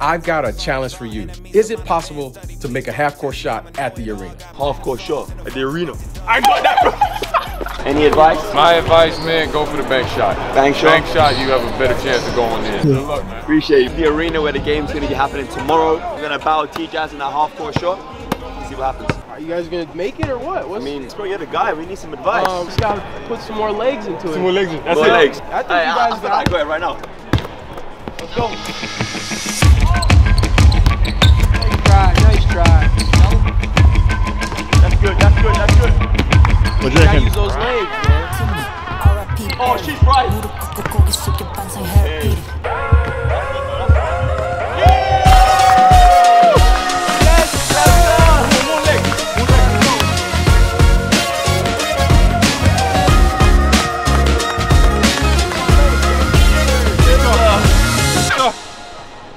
I've got a challenge for you. Is it possible to make a half court shot at the arena? Half court shot at the arena. I got that, bro. Any advice? My advice, man, go for the bank shot. Bank shot? Bank shot, you have a better chance of going in. Good luck, man. Appreciate you. The arena where the game's gonna be happening tomorrow. We're gonna battle T-Jass in that half court shot. See what happens. Are you guys gonna make it or what? What's, I mean, bro, you're the guy. We need some advice. um, just gotta put some more legs into it. Some more legs. That's More it. legs. I think Hey, you guys I feel got like it. go ahead right now. Let's go. legs, man. Oh, she's right.